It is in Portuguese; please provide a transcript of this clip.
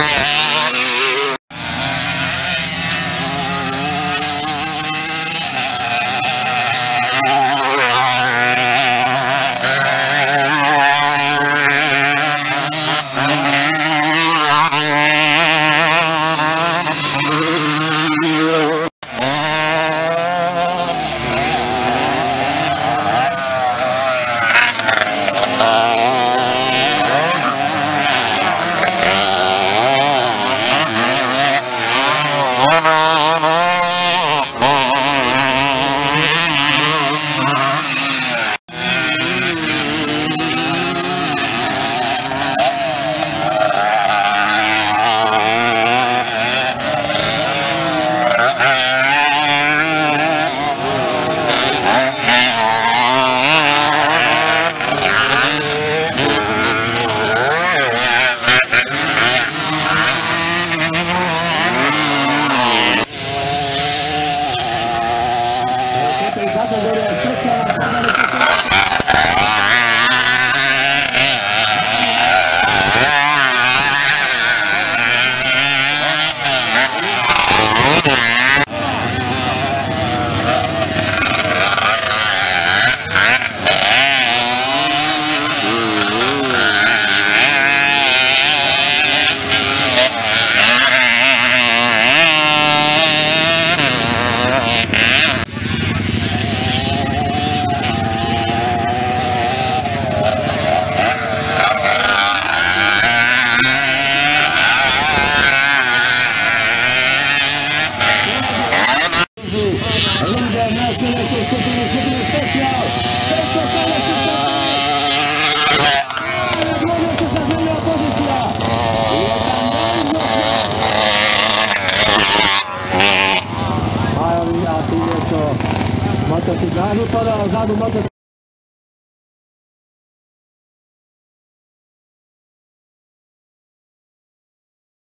Yeah. seu sobrinho, sobrinho especial. Sensacional esse trabalho. Olha, glorioso posição. E é também você. Olha, assim, meu senhor. Motociclagem para usar do motociclista.